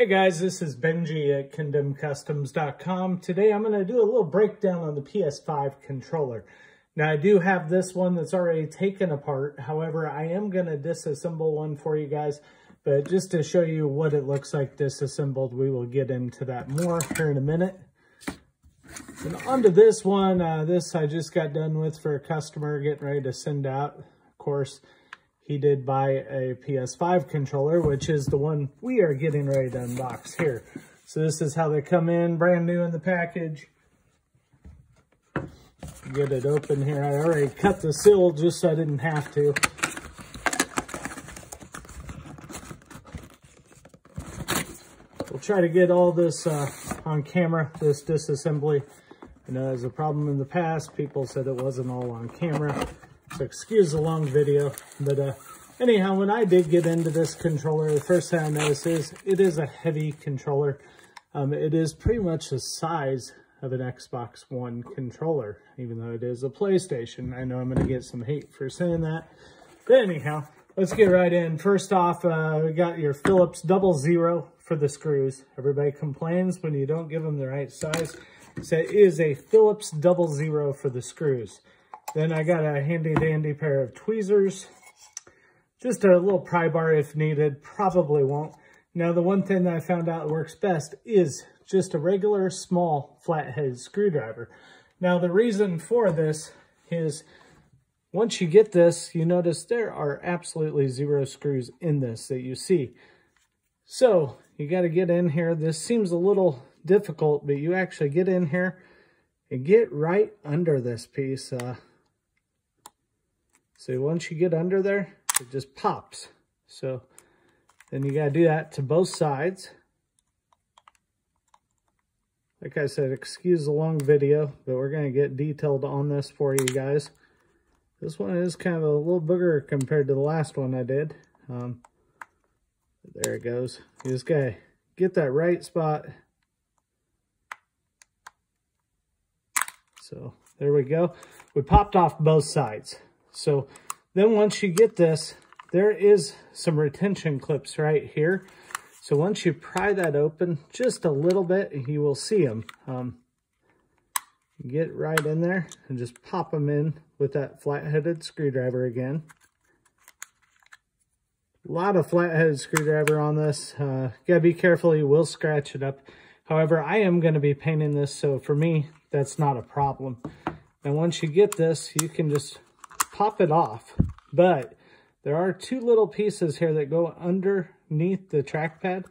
Hey guys, this is Benji at condemnedcustoms.com. Today I'm going to do a little breakdown on the PS5 controller. Now I do have this one that's already taken apart. However, I am going to disassemble one for you guys. But just to show you what it looks like disassembled, we will get into that more here in a minute. And onto this one, uh, this I just got done with for a customer getting ready to send out. Of course, he did buy a PS5 controller, which is the one we are getting ready to unbox here. So this is how they come in, brand new in the package. Get it open here. I already cut the seal just so I didn't have to. We'll try to get all this uh, on camera, this disassembly. I know there's a problem in the past. People said it wasn't all on camera. So excuse the long video. But uh, anyhow, when I did get into this controller, the first thing I noticed is it is a heavy controller. Um, it is pretty much the size of an Xbox One controller, even though it is a PlayStation. I know I'm going to get some hate for saying that. But anyhow, let's get right in. First off, uh, we got your Phillips double zero for the screws. Everybody complains when you don't give them the right size. So it is a Phillips double zero for the screws. Then I got a handy dandy pair of tweezers. Just a little pry bar if needed, probably won't. Now the one thing that I found out works best is just a regular small flathead screwdriver. Now the reason for this is once you get this, you notice there are absolutely zero screws in this that you see. So you got to get in here. This seems a little difficult, but you actually get in here and get right under this piece. Uh, so once you get under there, it just pops. So then you got to do that to both sides. Like I said, excuse the long video, but we're going to get detailed on this for you guys. This one is kind of a little bigger compared to the last one I did. Um, there it goes. You just got to get that right spot. So there we go. We popped off both sides. So then once you get this, there is some retention clips right here. So once you pry that open just a little bit, you will see them. Um, get right in there and just pop them in with that flat-headed screwdriver again. A lot of flat-headed screwdriver on this. Uh, gotta be careful, you will scratch it up. However, I am gonna be painting this, so for me, that's not a problem. And once you get this, you can just pop it off. But there are two little pieces here that go underneath the trackpad.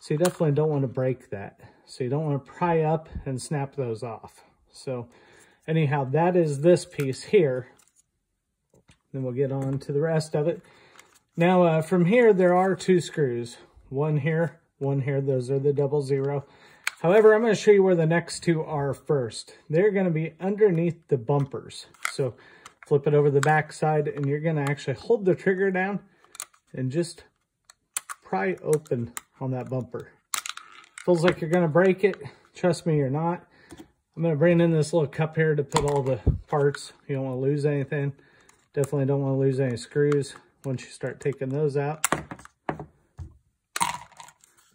So you definitely don't want to break that. So you don't want to pry up and snap those off. So anyhow, that is this piece here. Then we'll get on to the rest of it. Now uh, from here, there are two screws. One here, one here. Those are the double zero. However, I'm going to show you where the next two are first. They're going to be underneath the bumpers. So flip it over the back side and you're gonna actually hold the trigger down and just pry open on that bumper. Feels like you're gonna break it. Trust me, you're not. I'm gonna bring in this little cup here to put all the parts. You don't wanna lose anything. Definitely don't wanna lose any screws once you start taking those out.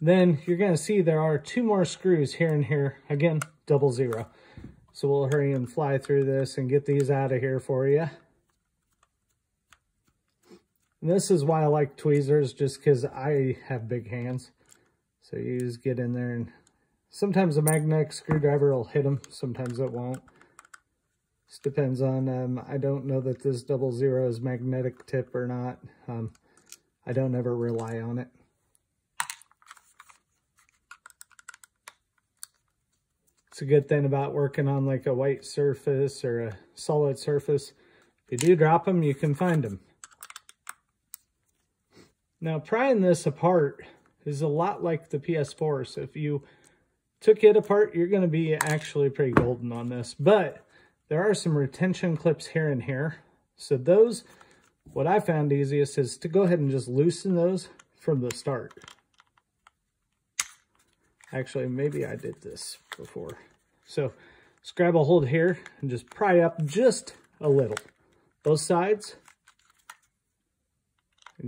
Then you're gonna see there are two more screws here and here. Again, double zero. So we'll hurry and fly through this and get these out of here for you. This is why I like tweezers, just because I have big hands. So you just get in there and sometimes a magnetic screwdriver will hit them, sometimes it won't. This depends on, um, I don't know that this double zero is magnetic tip or not. Um, I don't ever rely on it. It's a good thing about working on like a white surface or a solid surface. If you do drop them, you can find them. Now, prying this apart is a lot like the PS4. So if you took it apart, you're going to be actually pretty golden on this. But there are some retention clips here and here. So those, what I found easiest is to go ahead and just loosen those from the start. Actually, maybe I did this before. So just grab a hold here and just pry up just a little. Both sides.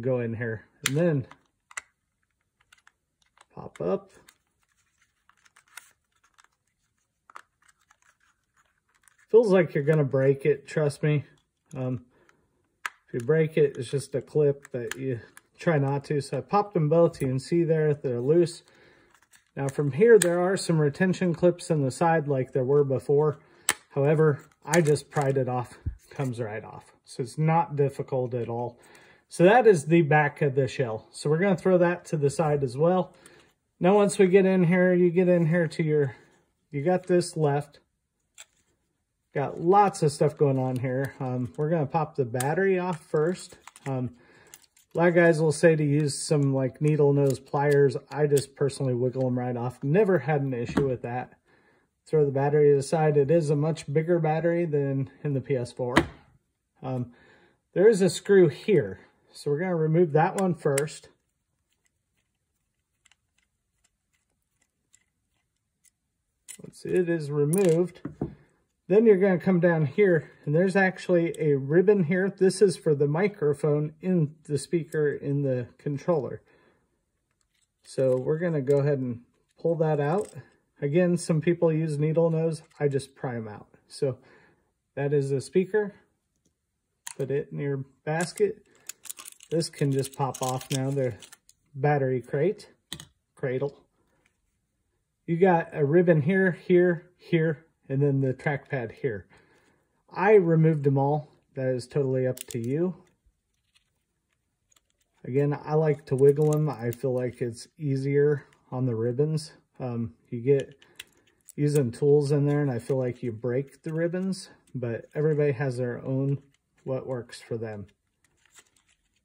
Go in here. And then pop pop up. Feels like you're going to break it, trust me. Um, if you break it, it's just a clip that you try not to. So I popped them both. You can see there they're loose. Now from here, there are some retention clips in the side like there were before. However, I just pried it off, comes right off. So it's not difficult at all. So that is the back of the shell. So we're going to throw that to the side as well. Now, once we get in here, you get in here to your, you got this left. Got lots of stuff going on here. Um, we're going to pop the battery off first. Um, a lot of guys will say to use some like needle nose pliers. I just personally wiggle them right off. Never had an issue with that. Throw the battery aside. It is a much bigger battery than in the PS4. Um, there is a screw here. So we're going to remove that one first. Once it is removed, then you're going to come down here and there's actually a ribbon here. This is for the microphone in the speaker in the controller. So we're going to go ahead and pull that out. Again, some people use needle nose. I just pry them out. So that is the speaker. Put it in your basket. This can just pop off now, the battery crate, cradle. You got a ribbon here, here, here, and then the trackpad here. I removed them all. That is totally up to you. Again, I like to wiggle them. I feel like it's easier on the ribbons. Um, you get using tools in there and I feel like you break the ribbons, but everybody has their own what works for them.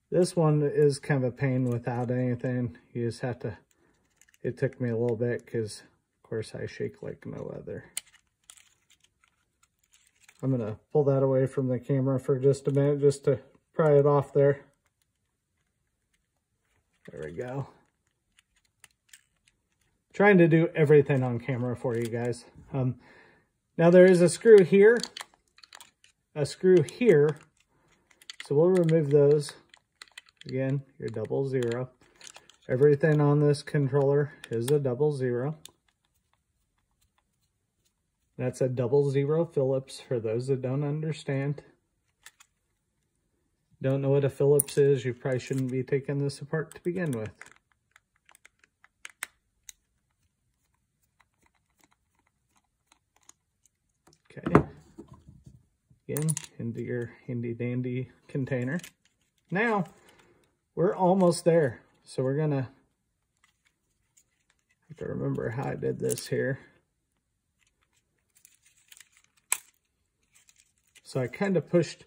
This one is kind of a pain without anything. You just have to, it took me a little bit because, of course, I shake like no other. I'm going to pull that away from the camera for just a minute just to pry it off there. There we go. Trying to do everything on camera for you guys. Um, now there is a screw here, a screw here, so we'll remove those. Again, your double zero. Everything on this controller is a double zero. That's a double zero Phillips for those that don't understand. Don't know what a Phillips is, you probably shouldn't be taking this apart to begin with. Okay. Again, into your handy dandy container. Now, we're almost there. So we're gonna have to remember how I did this here. So I kind of pushed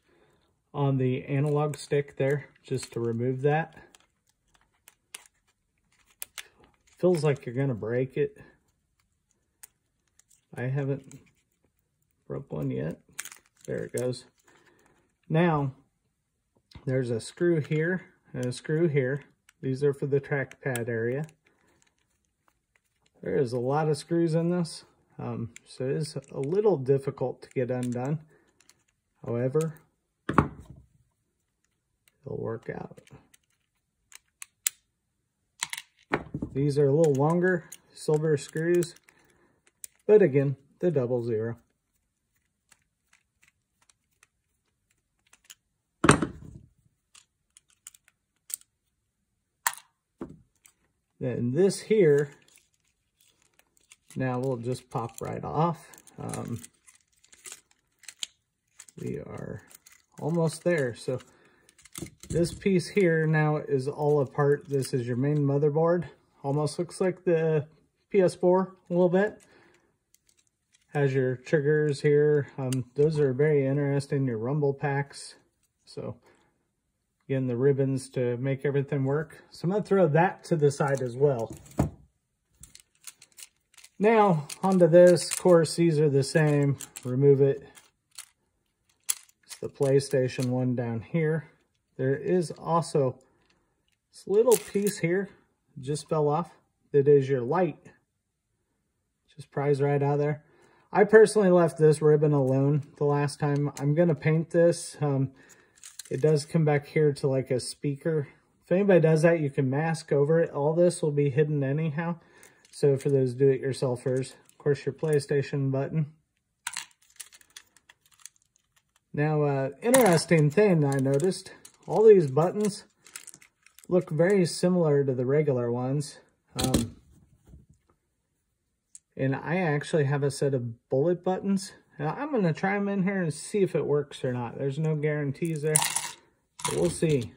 on the analog stick there just to remove that. Feels like you're gonna break it. I haven't broke one yet. There it goes. Now, there's a screw here and a screw here. These are for the trackpad area. There is a lot of screws in this, um, so it is a little difficult to get undone. However, it'll work out. These are a little longer silver screws, but again, the double zero. Then this here, now we'll just pop right off. Um, we are almost there. So this piece here now is all apart. This is your main motherboard. Almost looks like the PS4 a little bit. Has your triggers here. Um, those are very interesting, your rumble packs. So Again, the ribbons to make everything work. So I'm to throw that to the side as well. Now, onto this. Of course, these are the same. Remove it. The PlayStation one down here. There is also this little piece here. Just fell off. That is your light. Just pries right out there. I personally left this ribbon alone the last time. I'm going to paint this. Um, it does come back here to like a speaker If anybody does that, you can mask over it. All this will be hidden anyhow. So for those do-it-yourselfers, of course, your PlayStation button. Now, uh, interesting thing I noticed, all these buttons look very similar to the regular ones. Um, and I actually have a set of bullet buttons. Now, I'm going to try them in here and see if it works or not. There's no guarantees there, but we'll see.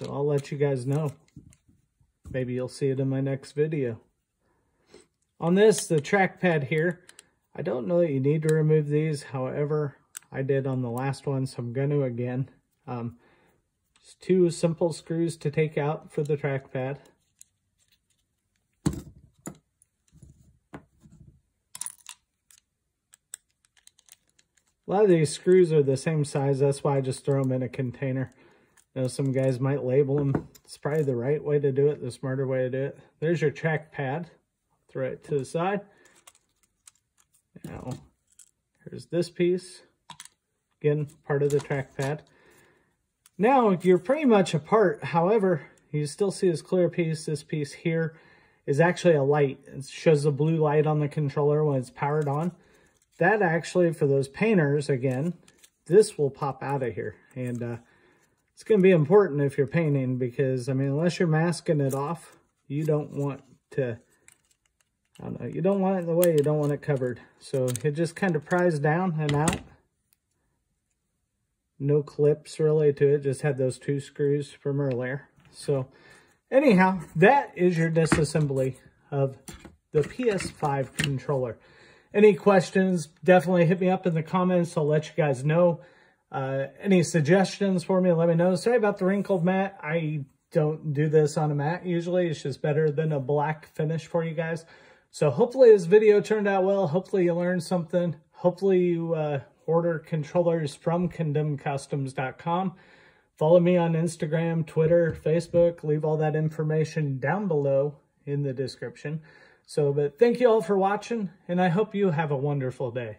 So I'll let you guys know. Maybe you'll see it in my next video. On this, the trackpad here, I don't know that you need to remove these. However, I did on the last one, so I'm going to again. Um, two simple screws to take out for the trackpad. A lot of these screws are the same size. That's why I just throw them in a container. You know, some guys might label them. It's probably the right way to do it, the smarter way to do it. There's your trackpad. Throw it to the side. Now, here's this piece. Again, part of the trackpad. Now, you're pretty much apart. However, you still see this clear piece. This piece here is actually a light. It shows the blue light on the controller when it's powered on. That actually, for those painters, again, this will pop out of here. And uh, it's going to be important if you're painting because, I mean, unless you're masking it off, you don't want to, I don't know, you don't want it in the way, you don't want it covered. So it just kind of pries down and out. No clips really to it, just had those two screws from earlier. So anyhow, that is your disassembly of the PS5 controller. Any questions, definitely hit me up in the comments. I'll let you guys know. Uh, any suggestions for me, let me know. Sorry about the wrinkled mat. I don't do this on a mat usually. It's just better than a black finish for you guys. So hopefully this video turned out well. Hopefully you learned something. Hopefully you uh, order controllers from condemnedcustoms.com. Follow me on Instagram, Twitter, Facebook. Leave all that information down below in the description. So, but thank you all for watching, and I hope you have a wonderful day.